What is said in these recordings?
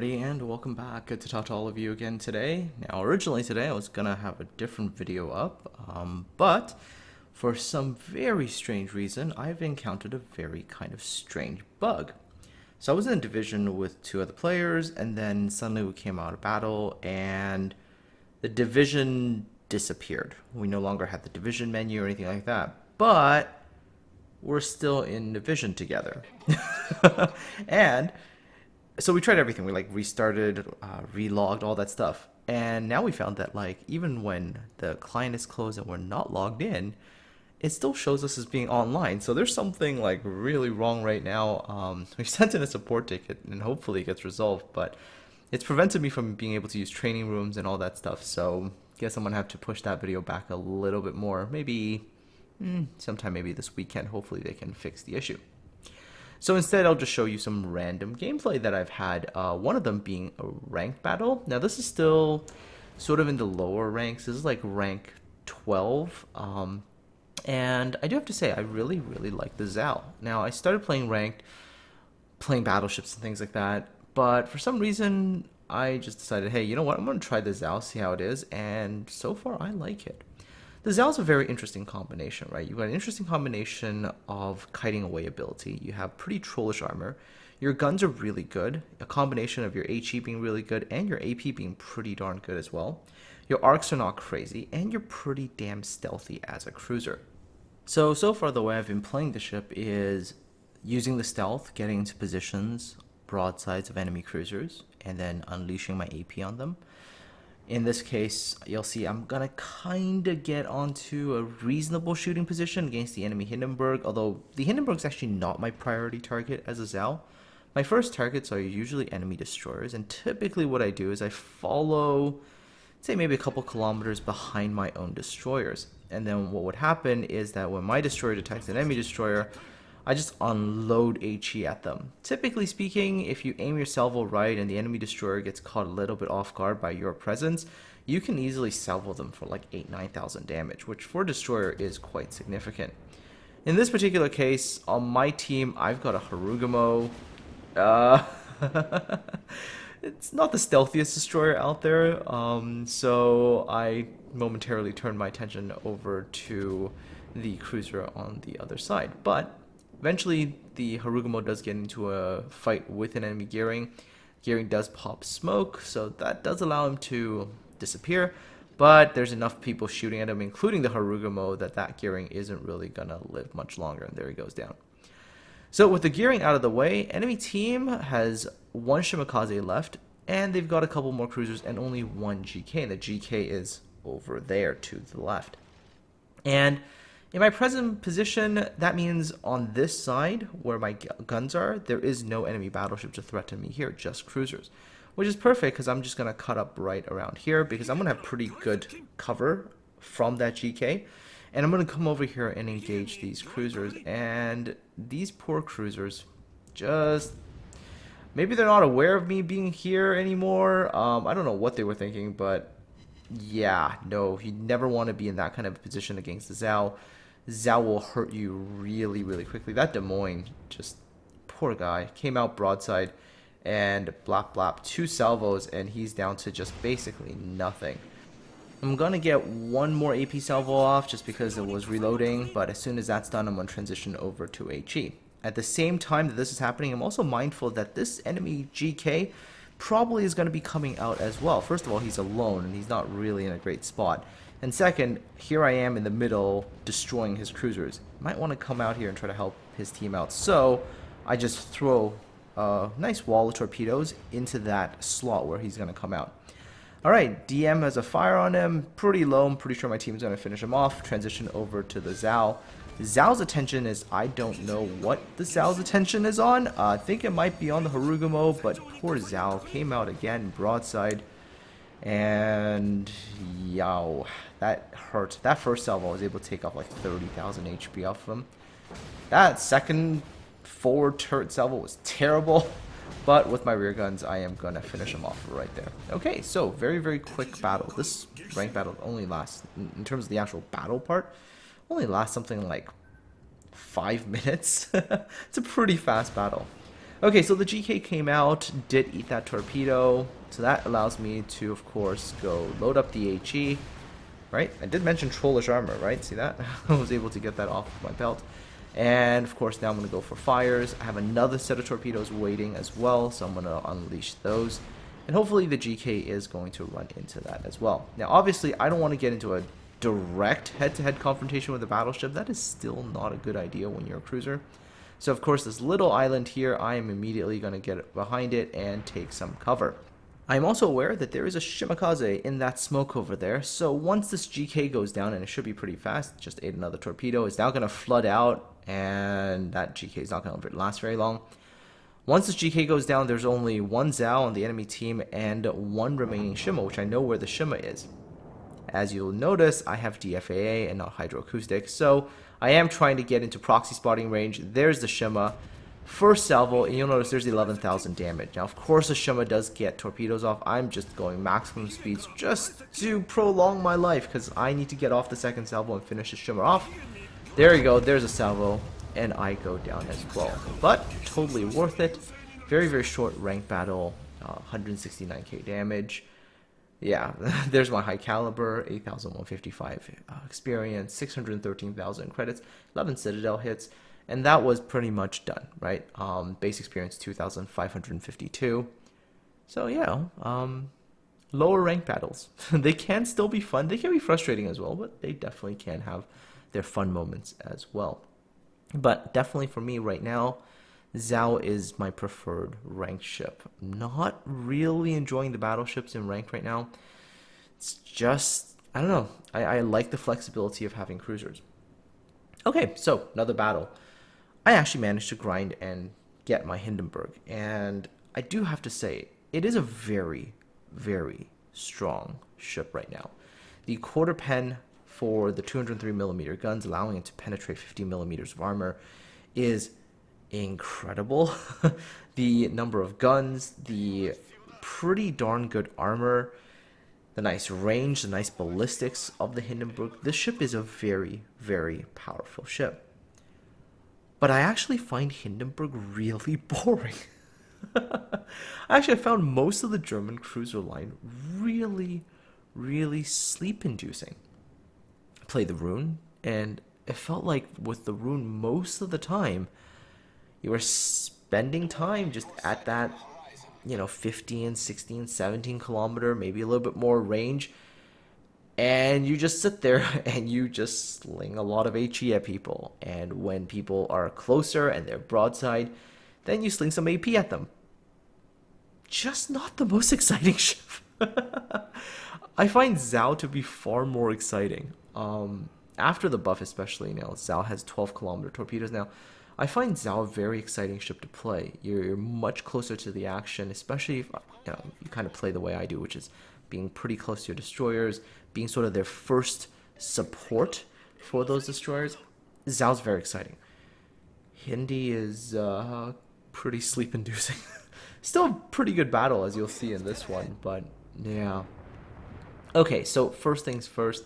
Everybody and welcome back. Good to talk to all of you again today. Now originally today I was gonna have a different video up, um, but for some very strange reason I've encountered a very kind of strange bug. So I was in a division with two other players and then suddenly we came out of battle and the division disappeared. We no longer had the division menu or anything like that, but we're still in division together. and so we tried everything. We like restarted, uh, relogged, all that stuff. And now we found that like even when the client is closed and we're not logged in, it still shows us as being online. So there's something like really wrong right now. Um, we've sent in a support ticket and hopefully it gets resolved, but it's prevented me from being able to use training rooms and all that stuff. So guess I'm gonna have to push that video back a little bit more. Maybe mm, sometime maybe this weekend. Hopefully they can fix the issue. So instead, I'll just show you some random gameplay that I've had. Uh, one of them being a ranked battle. Now this is still sort of in the lower ranks. This is like rank 12. Um, and I do have to say, I really, really like the Zao. Now I started playing ranked, playing battleships and things like that. But for some reason, I just decided, hey, you know what? I'm going to try the Zao, see how it is. And so far, I like it. The Zao is a very interesting combination, right? You've got an interesting combination of kiting away ability. You have pretty trollish armor. Your guns are really good, a combination of your HE being really good and your AP being pretty darn good as well. Your arcs are not crazy, and you're pretty damn stealthy as a cruiser. So, so far the way I've been playing the ship is using the stealth, getting into positions, broadsides of enemy cruisers, and then unleashing my AP on them. In this case, you'll see I'm gonna kinda get onto a reasonable shooting position against the enemy Hindenburg, although the Hindenburg is actually not my priority target as a Zao. My first targets are usually enemy destroyers, and typically what I do is I follow, say maybe a couple kilometers behind my own destroyers. And then what would happen is that when my destroyer detects an enemy destroyer, I just unload HE at them. Typically speaking, if you aim your salvo right and the enemy destroyer gets caught a little bit off guard by your presence, you can easily salvo them for like 8 9000 damage, which for destroyer is quite significant. In this particular case, on my team, I've got a Harugumo. Uh, it's not the stealthiest destroyer out there, um, so I momentarily turned my attention over to the cruiser on the other side. But Eventually, the Harugumo does get into a fight with an enemy Gearing. Gearing does pop smoke, so that does allow him to disappear. But there's enough people shooting at him, including the Harugumo, that that Gearing isn't really gonna live much longer, and there he goes down. So with the Gearing out of the way, enemy team has one Shimakaze left, and they've got a couple more cruisers and only one GK, and the GK is over there to the left. And in my present position, that means on this side, where my guns are, there is no enemy battleship to threaten me here, just cruisers. Which is perfect, because I'm just going to cut up right around here, because I'm going to have pretty good cover from that GK. And I'm going to come over here and engage these cruisers, and these poor cruisers just... Maybe they're not aware of me being here anymore. Um, I don't know what they were thinking, but yeah, no, you never want to be in that kind of position against the Zao. Zao will hurt you really, really quickly. That Des Moines, just poor guy, came out broadside and blap blap two salvos and he's down to just basically nothing. I'm gonna get one more AP salvo off just because it was reloading, but as soon as that's done, I'm gonna transition over to HE. At the same time that this is happening, I'm also mindful that this enemy GK probably is to be coming out as well. First of all, he's alone and he's not really in a great spot. And second, here I am in the middle destroying his cruisers. Might want to come out here and try to help his team out. So I just throw a nice wall of torpedoes into that slot where he's going to come out. Alright, DM has a fire on him, pretty low, I'm pretty sure my team's going to finish him off. Transition over to the Zao. Zao's attention is, I don't know what the Zao's attention is on. Uh, I think it might be on the Harugumo, but poor Zao came out again, broadside. And, yow, that hurt. That first salvo, I was able to take off like 30,000 HP off of him. That second forward turret salvo was terrible. But with my rear guns, I am going to finish him off right there. Okay, so very, very quick battle. This rank battle only lasts, in terms of the actual battle part, only lasts something like five minutes. it's a pretty fast battle. Okay, so the GK came out, did eat that torpedo, so that allows me to, of course, go load up the HE, right? I did mention Trollish Armor, right? See that? I was able to get that off of my belt. And, of course, now I'm going to go for fires. I have another set of torpedoes waiting as well, so I'm going to unleash those. And hopefully the GK is going to run into that as well. Now, obviously, I don't want to get into a direct head-to-head -head confrontation with a battleship. That is still not a good idea when you're a cruiser. So, of course, this little island here, I am immediately going to get behind it and take some cover. I'm also aware that there is a Shimakaze in that smoke over there, so once this GK goes down, and it should be pretty fast, just ate another torpedo, it's now going to flood out, and that GK is not going to last very long. Once this GK goes down, there's only one Zao on the enemy team and one remaining Shima, which I know where the Shima is. As you'll notice, I have DFAA and not hydroacoustic, so I am trying to get into proxy spotting range. There's the Shima. First salvo, and you'll notice there's 11,000 damage. Now, of course, the Shima does get torpedoes off. I'm just going maximum speeds just to prolong my life, because I need to get off the second salvo and finish the Shima off. There you go, there's a salvo and I go down as well. But totally worth it. Very, very short rank battle, uh, 169k damage. Yeah, there's my high caliber, 8,155 uh, experience, 613,000 credits, 11 Citadel hits, and that was pretty much done, right? Um, base experience 2,552. So yeah, um, lower rank battles. they can still be fun. They can be frustrating as well, but they definitely can have their fun moments as well. But definitely for me right now, Zao is my preferred ranked ship. Not really enjoying the battleships in ranked right now. It's just, I don't know. I, I like the flexibility of having cruisers. Okay, so another battle. I actually managed to grind and get my Hindenburg. And I do have to say, it is a very, very strong ship right now. The quarter pen for the 203 millimeter guns, allowing it to penetrate 50 millimeters of armor, is incredible. the number of guns, the pretty darn good armor, the nice range, the nice ballistics of the Hindenburg. This ship is a very, very powerful ship. But I actually find Hindenburg really boring. I actually, I found most of the German cruiser line really, really sleep inducing play the Roon, and it felt like with the Roon most of the time, you were spending time just at that, you know, 15, 16, 17 kilometer, maybe a little bit more range. And you just sit there and you just sling a lot of HE at people. And when people are closer and they're broadside, then you sling some AP at them. Just not the most exciting ship. I find Zao to be far more exciting. Um, after the buff, especially you now, Zao has 12 kilometer torpedoes now. I find Zao a very exciting ship to play. You're, you're much closer to the action, especially if you, know, you kind of play the way I do, which is being pretty close to your destroyers, being sort of their first support for those destroyers. Zao's very exciting. Hindi is uh, pretty sleep inducing. Still a pretty good battle, as you'll see in this one, but yeah. Okay, so first things first,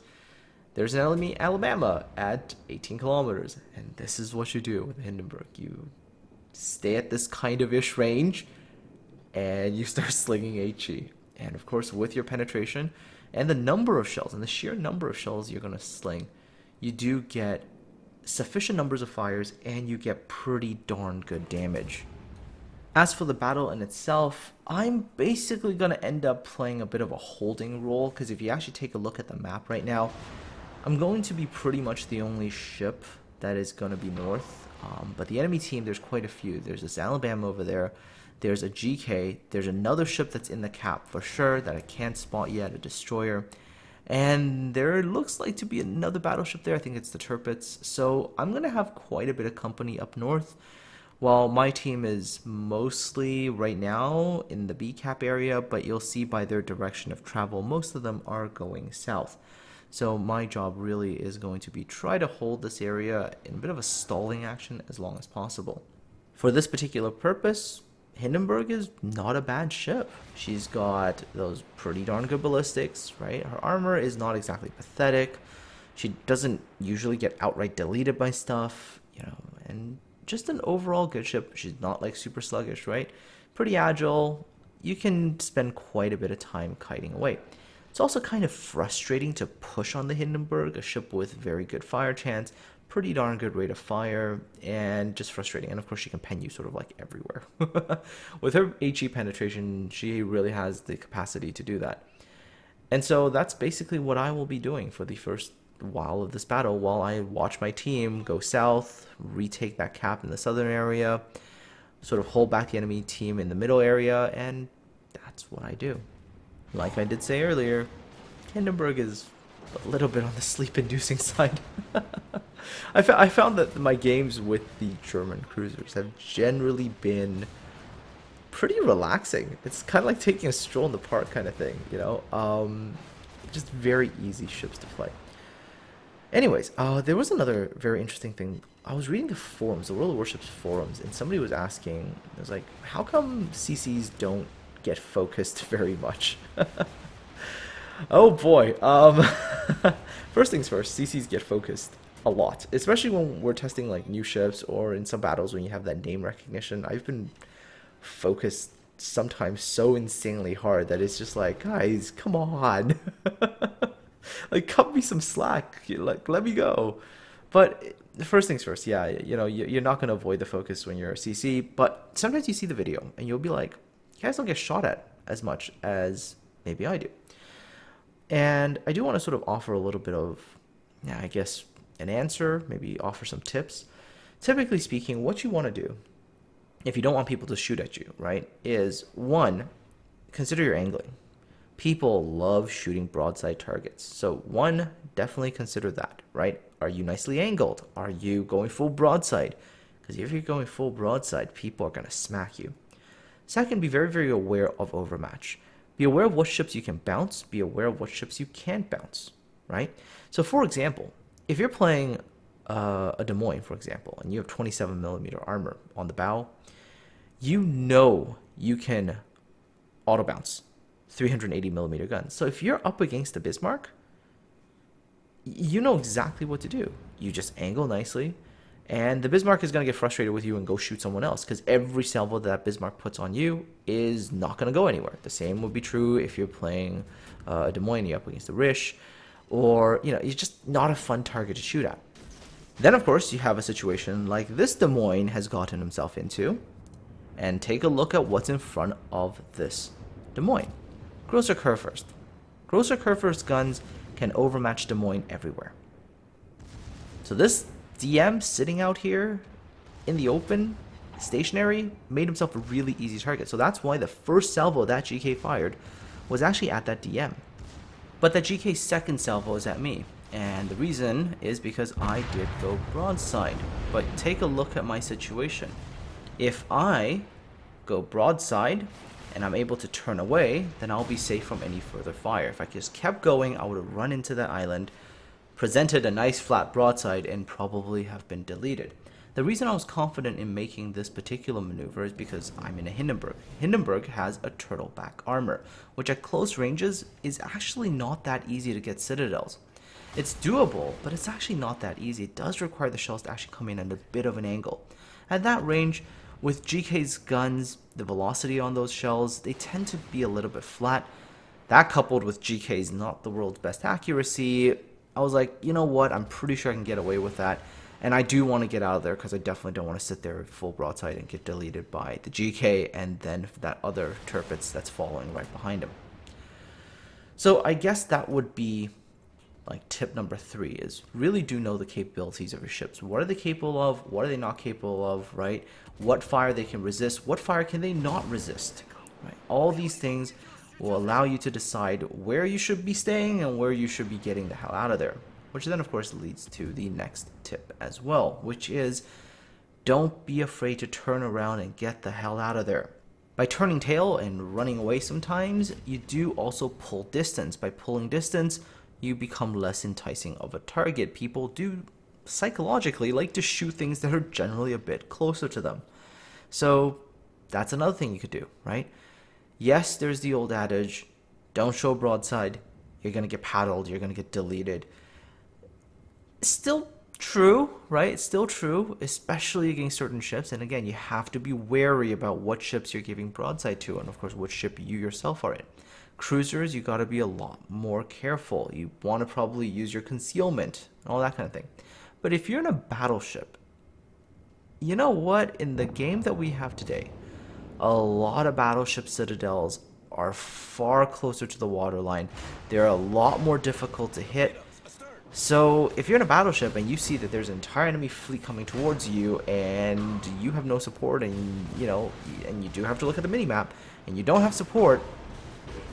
there's an enemy Alabama at 18 kilometers, and this is what you do with Hindenburg. You stay at this kind of ish range, and you start slinging HE. And of course, with your penetration and the number of shells and the sheer number of shells you're going to sling, you do get sufficient numbers of fires and you get pretty darn good damage. As for the battle in itself, I'm basically going to end up playing a bit of a holding role because if you actually take a look at the map right now, I'm going to be pretty much the only ship that is going to be north. Um, but the enemy team, there's quite a few. There's this Alabama over there. There's a GK. There's another ship that's in the cap for sure that I can't spot yet, a destroyer. And there looks like to be another battleship there. I think it's the Tirpitz. So I'm going to have quite a bit of company up north. While my team is mostly right now in the B cap area, but you'll see by their direction of travel, most of them are going south. So my job really is going to be try to hold this area in a bit of a stalling action as long as possible. For this particular purpose, Hindenburg is not a bad ship. She's got those pretty darn good ballistics, right? Her armor is not exactly pathetic. She doesn't usually get outright deleted by stuff, you know, and just an overall good ship. She's not like super sluggish, right? Pretty agile. You can spend quite a bit of time kiting away. It's also kind of frustrating to push on the Hindenburg, a ship with very good fire chance, pretty darn good rate of fire, and just frustrating. And of course, she can pen you sort of like everywhere. with her HE penetration, she really has the capacity to do that. And so that's basically what I will be doing for the first while of this battle while I watch my team go south, retake that cap in the southern area, sort of hold back the enemy team in the middle area, and that's what I do. Like I did say earlier, Hindenburg is a little bit on the sleep-inducing side. I, I found that my games with the German cruisers have generally been pretty relaxing. It's kind of like taking a stroll in the park kind of thing, you know? Um, just very easy ships to play. Anyways, uh, there was another very interesting thing. I was reading the forums, the World of Warships forums, and somebody was asking, it was like, how come CCs don't get focused very much? oh boy. Um, first things first, CCs get focused a lot, especially when we're testing like new ships or in some battles when you have that name recognition. I've been focused sometimes so insanely hard that it's just like, guys, come on. like, cut me some slack. Like, let me go. But first things first, yeah, you know, you're not going to avoid the focus when you're a CC, but sometimes you see the video and you'll be like, guys don't get shot at as much as maybe I do. And I do want to sort of offer a little bit of, yeah, I guess, an answer, maybe offer some tips. Typically speaking, what you want to do if you don't want people to shoot at you, right, is one, consider your angling. People love shooting broadside targets. So, one, definitely consider that, right? Are you nicely angled? Are you going full broadside? Because if you're going full broadside, people are going to smack you. Second, be very, very aware of overmatch. Be aware of what ships you can bounce, be aware of what ships you can't bounce, right? So, for example, if you're playing uh, a Des Moines, for example, and you have 27 millimeter armor on the bow, you know you can auto bounce 380 millimeter guns. So if you're up against the Bismarck, you know exactly what to do. You just angle nicely, and the Bismarck is going to get frustrated with you and go shoot someone else because every salvo that Bismarck puts on you is not going to go anywhere. The same would be true if you're playing uh, a Des Moines up against a Rish, or you know, it's just not a fun target to shoot at. Then, of course, you have a situation like this Des Moines has gotten himself into, and take a look at what's in front of this Des Moines. Grosser Kurfürst. Grosser Kurfürst guns can overmatch Des Moines everywhere. So this DM sitting out here in the open, stationary, made himself a really easy target. So that's why the first salvo that GK fired was actually at that DM. But that GK's second salvo is at me. And the reason is because I did go broadside. But take a look at my situation. If I go broadside and I'm able to turn away, then I'll be safe from any further fire. If I just kept going, I would have run into that island, presented a nice flat broadside, and probably have been deleted. The reason I was confident in making this particular maneuver is because I'm in a Hindenburg. Hindenburg has a turtleback armor, which at close ranges is actually not that easy to get citadels. It's doable, but it's actually not that easy. It does require the shells to actually come in at a bit of an angle. At that range, with GK's guns, the velocity on those shells, they tend to be a little bit flat. That coupled with GK's not the world's best accuracy, I was like, you know what, I'm pretty sure I can get away with that. And I do want to get out of there because I definitely don't want to sit there full broadside and get deleted by the GK and then that other Tirpitz that's following right behind him. So I guess that would be like tip number three is really do know the capabilities of your ships. What are they capable of? What are they not capable of, right? What fire they can resist? What fire can they not resist? Right? All these things will allow you to decide where you should be staying and where you should be getting the hell out of there. Which then of course leads to the next tip as well, which is don't be afraid to turn around and get the hell out of there. By turning tail and running away sometimes, you do also pull distance. By pulling distance, you become less enticing of a target. People do psychologically like to shoot things that are generally a bit closer to them. So that's another thing you could do, right? Yes, there's the old adage don't show broadside, you're going to get paddled, you're going to get deleted. Still True, right? It's still true, especially against certain ships. And again, you have to be wary about what ships you're giving broadside to, and of course, what ship you yourself are in. Cruisers, you got to be a lot more careful. You want to probably use your concealment and all that kind of thing. But if you're in a battleship, you know what? In the game that we have today, a lot of battleship citadels are far closer to the waterline. They're a lot more difficult to hit. So if you're in a battleship and you see that there's an entire enemy fleet coming towards you and you have no support and you know and you do have to look at the minimap and you don't have support,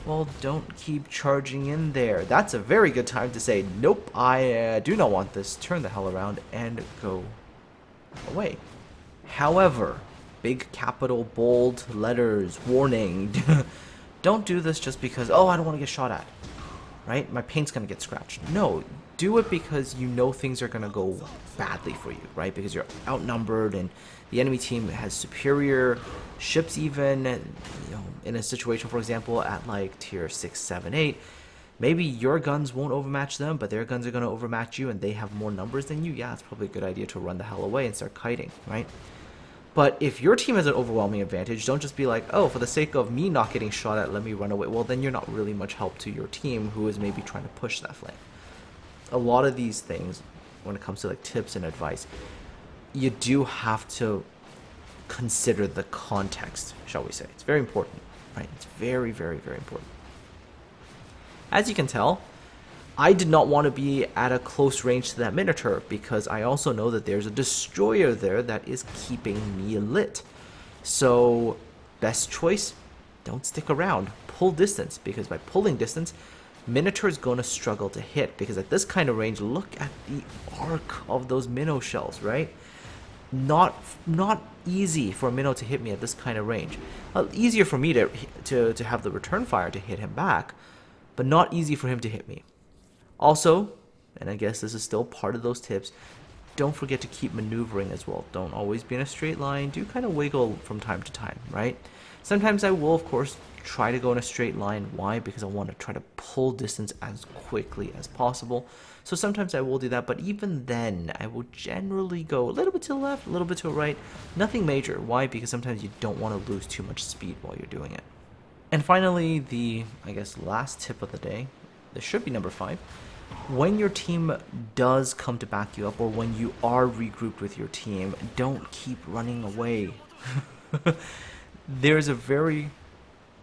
well don't keep charging in there. That's a very good time to say, nope, I uh, do not want this, turn the hell around and go away. However, big capital bold letters, warning, don't do this just because, oh, I don't want to get shot at, right? My paint's going to get scratched. No, do it because you know things are going to go badly for you, right? Because you're outnumbered and the enemy team has superior ships even, you know, in a situation, for example, at like tier 6, 7, 8, maybe your guns won't overmatch them, but their guns are going to overmatch you and they have more numbers than you. Yeah, it's probably a good idea to run the hell away and start kiting, right? But if your team has an overwhelming advantage, don't just be like, oh, for the sake of me not getting shot at, let me run away. Well, then you're not really much help to your team who is maybe trying to push that flank a lot of these things, when it comes to like tips and advice, you do have to consider the context, shall we say. It's very important, right? It's very, very, very important. As you can tell, I did not want to be at a close range to that Minotaur because I also know that there's a destroyer there that is keeping me lit. So, best choice, don't stick around. Pull distance because by pulling distance, Minotaur is going to struggle to hit because at this kind of range, look at the arc of those minnow shells, right? Not not easy for a minnow to hit me at this kind of range. Uh, easier for me to, to, to have the return fire to hit him back, but not easy for him to hit me. Also, and I guess this is still part of those tips, don't forget to keep maneuvering as well. Don't always be in a straight line. Do kind of wiggle from time to time, right? Sometimes I will, of course, try to go in a straight line. Why? Because I want to try to pull distance as quickly as possible. So sometimes I will do that, but even then, I will generally go a little bit to the left, a little bit to the right. Nothing major. Why? Because sometimes you don't want to lose too much speed while you're doing it. And finally, the, I guess, last tip of the day, this should be number five. When your team does come to back you up, or when you are regrouped with your team, don't keep running away. There's a very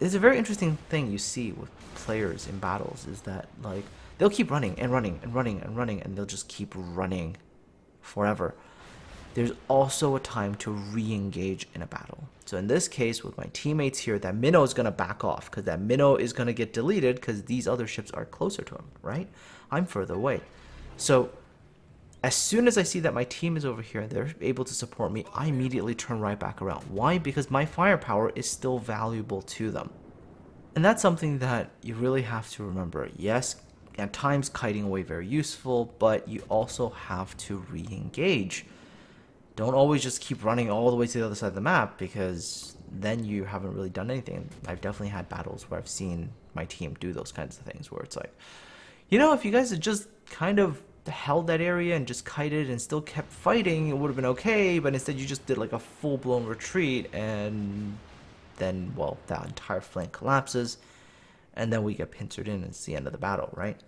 it's a very interesting thing you see with players in battles is that like they'll keep running and running and running and running and they'll just keep running forever. There's also a time to re-engage in a battle. So in this case, with my teammates here, that minnow is gonna back off because that minnow is gonna get deleted because these other ships are closer to him, right? I'm further away. So as soon as I see that my team is over here and they're able to support me, I immediately turn right back around. Why? Because my firepower is still valuable to them. And that's something that you really have to remember. Yes, at times kiting away very useful, but you also have to re-engage. Don't always just keep running all the way to the other side of the map because then you haven't really done anything. I've definitely had battles where I've seen my team do those kinds of things where it's like, you know, if you guys had just kind of held that area and just kited and still kept fighting, it would have been okay, but instead you just did like a full-blown retreat and then, well, that entire flank collapses and then we get pincered in and it's the end of the battle, right?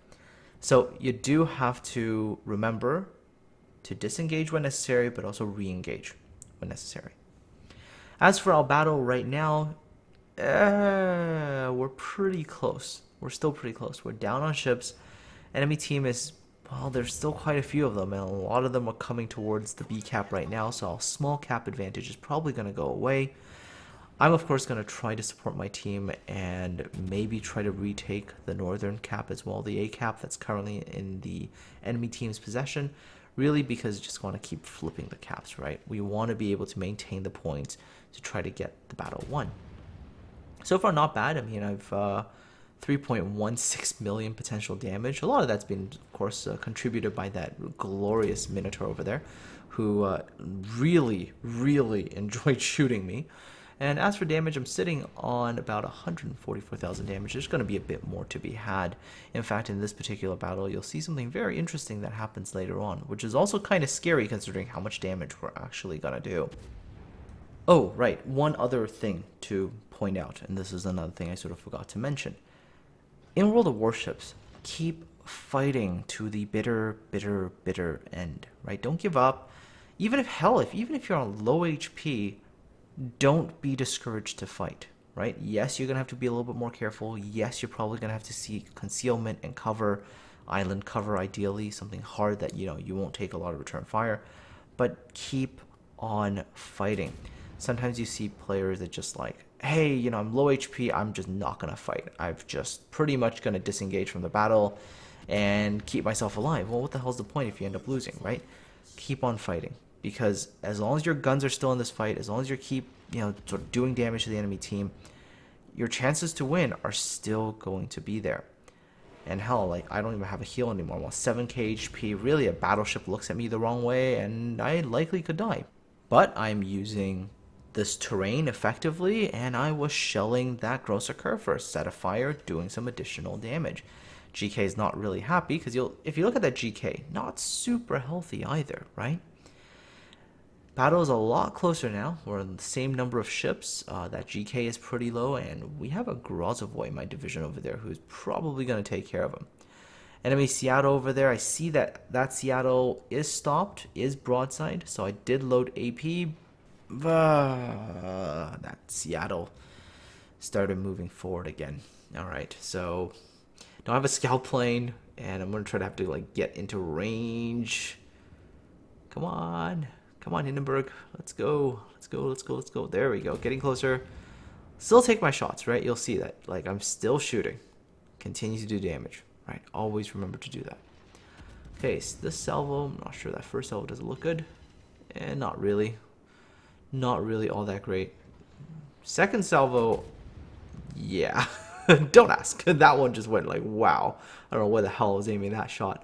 So you do have to remember to disengage when necessary, but also re-engage when necessary. As for our battle right now, uh, we're pretty close. We're still pretty close. We're down on ships. Enemy team is well, there's still quite a few of them, and a lot of them are coming towards the B cap right now, so a small cap advantage is probably going to go away. I'm, of course, going to try to support my team and maybe try to retake the northern cap as well, the A cap that's currently in the enemy team's possession, really because just want to keep flipping the caps, right? We want to be able to maintain the points to try to get the battle won. So far, not bad. I mean, I've... Uh, 3.16 million potential damage. A lot of that's been, of course, uh, contributed by that glorious Minotaur over there, who uh, really, really enjoyed shooting me. And as for damage, I'm sitting on about 144,000 damage. There's going to be a bit more to be had. In fact, in this particular battle, you'll see something very interesting that happens later on, which is also kind of scary considering how much damage we're actually going to do. Oh, right, one other thing to point out, and this is another thing I sort of forgot to mention. In World of Warships, keep fighting to the bitter, bitter, bitter end, right? Don't give up. Even if, hell, if even if you're on low HP, don't be discouraged to fight, right? Yes, you're going to have to be a little bit more careful. Yes, you're probably going to have to seek concealment and cover, island cover ideally, something hard that, you know, you won't take a lot of return fire, but keep on fighting. Sometimes you see players that just like, hey, you know, I'm low HP, I'm just not going to fight. I'm just pretty much going to disengage from the battle and keep myself alive. Well, what the hell's the point if you end up losing, right? Keep on fighting because as long as your guns are still in this fight, as long as you keep, you know, sort of doing damage to the enemy team, your chances to win are still going to be there. And hell, like I don't even have a heal anymore. Well, 7k HP, really a battleship looks at me the wrong way and I likely could die. But I'm using this terrain effectively and I was shelling that Grosser Kurfürst a set of fire, doing some additional damage. GK is not really happy because you'll if you look at that GK, not super healthy either, right? Battle is a lot closer now. We're in the same number of ships. Uh, that GK is pretty low, and we have a Grozovoi in my division over there who's probably going to take care of him. Enemy Seattle over there. I see that that Seattle is stopped, is broadside, so I did load AP. Uh, that Seattle started moving forward again. All right, so don't have a scout plane, and I'm gonna try to have to like get into range. Come on. Come on, Hindenburg. Let's go. Let's go. Let's go. Let's go. There we go. Getting closer. Still take my shots, right? You'll see that. Like, I'm still shooting. Continue to do damage, right? Always remember to do that. Okay, so this salvo, I'm not sure that first salvo doesn't look good. And not really. Not really all that great. Second salvo, yeah. Don't ask. That one just went like, wow. I don't know where the hell I was aiming that shot.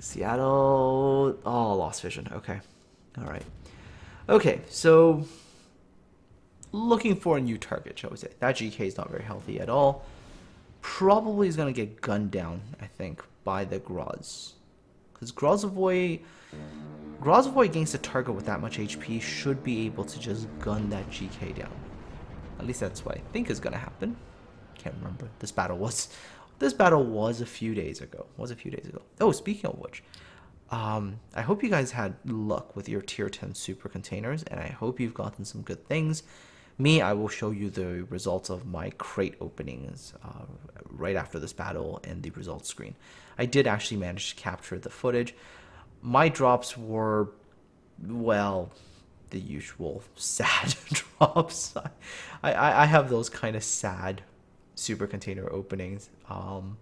Seattle. Oh, lost vision. Okay. All right. Okay, so looking for a new target, shall we say. That GK is not very healthy at all. Probably is going to get gunned down, I think, by the Groz. Because Grozovoi... Grozovoi against a target with that much HP should be able to just gun that GK down. At least that's what I think is going to happen. Can't remember. This battle was this battle was a few days ago. Was a few days ago. Oh, speaking of which, um, I hope you guys had luck with your tier 10 super containers, and I hope you've gotten some good things. Me, I will show you the results of my crate openings uh, right after this battle and the results screen. I did actually manage to capture the footage. My drops were, well, the usual sad drops. I, I, I have those kind of sad super container openings. Um,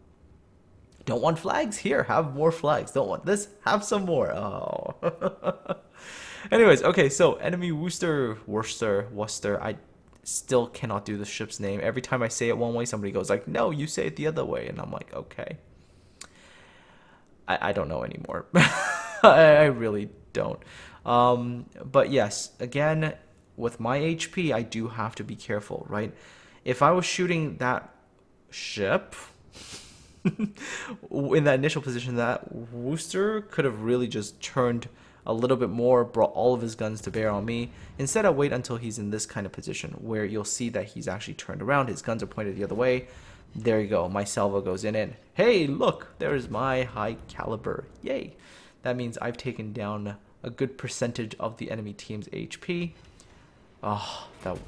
don't want flags? Here, have more flags. Don't want this? Have some more. Oh. Anyways, okay, so enemy Worcester, Worcester, Worcester. I still cannot do the ship's name. Every time I say it one way, somebody goes like, no, you say it the other way. And I'm like, okay. I, I don't know anymore. I, I really don't. Um, but yes, again, with my HP, I do have to be careful, right? If I was shooting that ship in that initial position, that Worcester could have really just turned a little bit more, brought all of his guns to bear on me. Instead, I wait until he's in this kind of position where you'll see that he's actually turned around. His guns are pointed the other way. There you go. My salvo goes in it. Hey, look, there's my high caliber. Yay. That means I've taken down a good percentage of the enemy team's HP. Oh, ah, that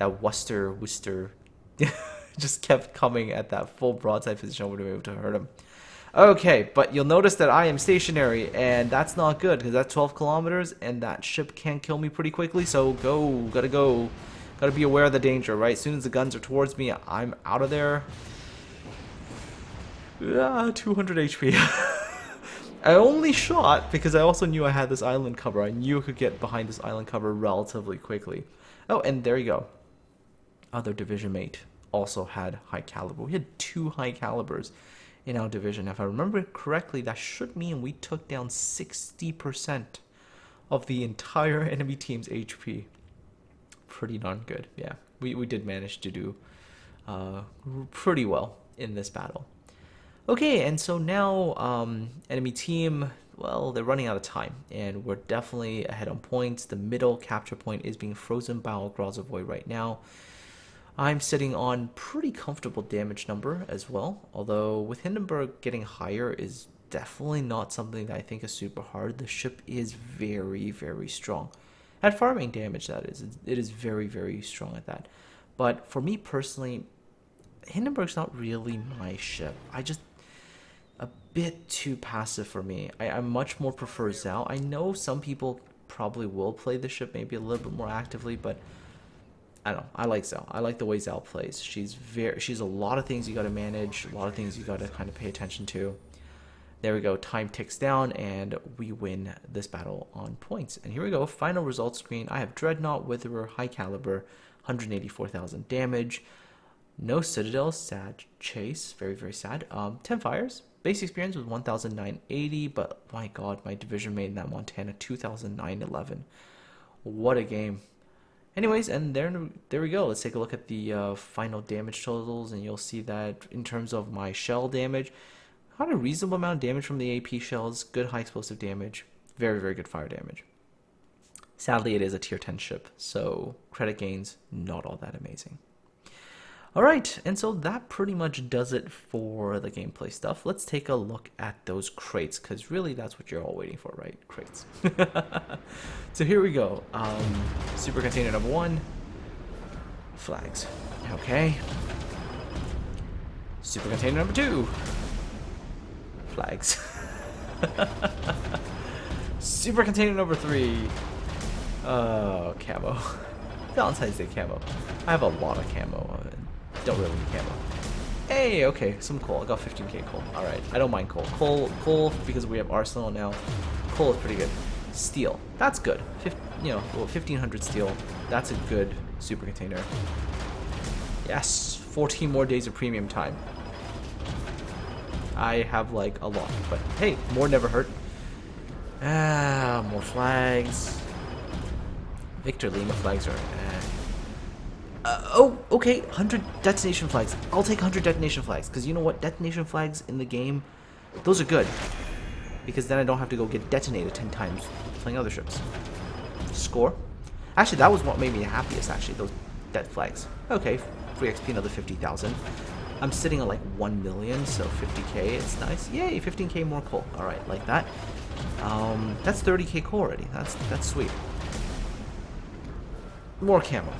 that Worcester, Worcester just kept coming at that full broadside position. Would have able to hurt him. Okay, but you'll notice that I am stationary, and that's not good, because that's 12 kilometers, and that ship can kill me pretty quickly, so go, gotta go. Gotta be aware of the danger, right? As soon as the guns are towards me, I'm out of there. Ah, 200 HP. I only shot because I also knew I had this island cover. I knew I could get behind this island cover relatively quickly. Oh, and there you go other division mate also had high caliber. We had two high calibers in our division. If I remember correctly, that should mean we took down 60% of the entire enemy team's HP. pretty darn good. Yeah, we, we did manage to do uh, pretty well in this battle. Okay, and so now um, enemy team, well, they're running out of time, and we're definitely ahead on points. The middle capture point is being frozen by Grozovoi right now. I'm sitting on pretty comfortable damage number as well, although with Hindenburg getting higher is definitely not something that I think is super hard. The ship is very, very strong. At farming damage, that is. It is very, very strong at that. But for me personally, Hindenburg's not really my ship. I just a bit too passive for me. I, I much more prefer Zao. I know some people probably will play the ship maybe a little bit more actively, but I don't know. I like Zao. I like the way Zao plays. She's very she's a lot of things you got to manage, a lot of things you got to kind of pay attention to. There we go. Time ticks down and we win this battle on points. And here we go. Final results screen. I have Dreadnought, Witherer, High Caliber, 184,000 damage. No Citadel, sad chase, very, very sad. Um, 10 fires. Base experience was 1,980, but my god, my division made that Montana 2,911. What a game. Anyways, and there, there we go. Let's take a look at the uh, final damage totals, and you'll see that in terms of my shell damage, got a reasonable amount of damage from the AP shells, good high explosive damage, very, very good fire damage. Sadly, it is a tier 10 ship, so credit gains, not all that amazing. Alright, and so that pretty much does it for the gameplay stuff. Let's take a look at those crates, because really that's what you're all waiting for, right? Crates. so here we go. Um, super container number one, flags. Okay. Super container number two, flags. Super container number three. Oh, camo. Valentine's Day camo. I have a lot of camo. Don't really need camo. Hey, okay, some coal. I got 15k coal. Alright, I don't mind coal. Coal, coal, because we have arsenal now. Coal is pretty good. Steel. That's good. Fif you know, well, 1500 steel. That's a good super container. Yes, 14 more days of premium time. I have like a lot, but hey, more never hurt. Ah, more flags. Victor Lima flags are. Oh, okay, 100 detonation flags. I'll take 100 detonation flags because you know what? Detonation flags in the game, those are good because then I don't have to go get detonated 10 times playing other ships. Score. Actually, that was what made me happiest. Actually, those dead flags. Okay, free XP, another 50,000. I'm sitting at like 1 million, so 50k, it's nice. Yay, 15k more coal. Alright, like that. Um, that's 30k coal already. That's, that's sweet. More camo.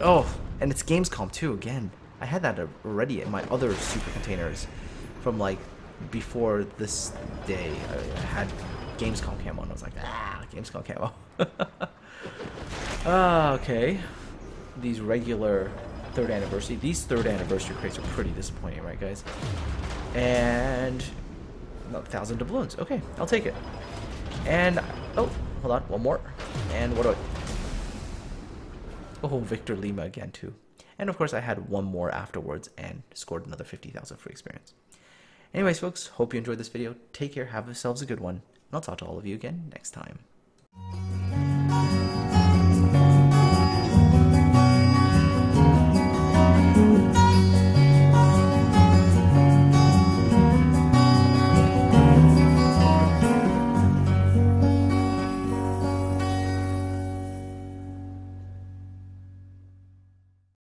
Oh, and it's Gamescom too, again. I had that already in my other super containers from like before this day. I had Gamescom camo and I was like, ah, Gamescom camo. ah, okay. These regular third anniversary. These third anniversary crates are pretty disappointing, right, guys? And a thousand doubloons. Okay, I'll take it. And oh, hold on, one more. And what do I? Oh, Victor Lima again too. And of course, I had one more afterwards and scored another 50,000 free experience. Anyways, folks, hope you enjoyed this video. Take care, have yourselves a good one, and I'll talk to all of you again next time.